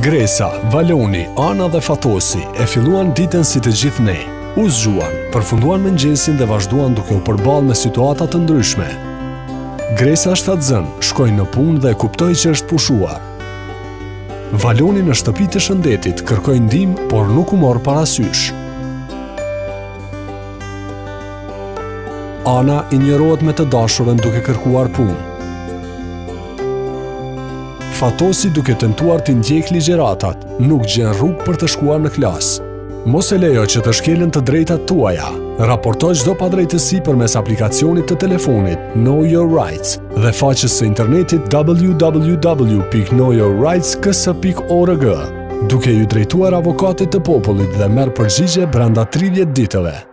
Gresa, Valoni, Ana dhe Fatosi e filluan ditën si të gjithë ne. U zgjuan, përfunduan mëngjesin dhe vazhduan duke u përballë me situata të ndryshme. Gresa shtatzënë, shkoi në punë dhe kuptoi që është pushuar. Valoni në shtëpi të shëndetit kërkoi ndihmë, por nuk u mor parasysh. Ana injorohet me të dashurën duke kërkuar punë. Fatosi duke tentuar t'i ndjekë ligjëratat, nuk gjen rrugë për të shkuar në klasë. Mos e lejo që të shkelen të drejtat tuaja. Raporto çdo padrejtësi përmes aplikacionit të telefonit Know Your Rights dhe faqes së internetit www.knowyourrights.ks.org duke iu drejtuar avokatit të popullit dhe merr përgjigje brenda 30 ditëve.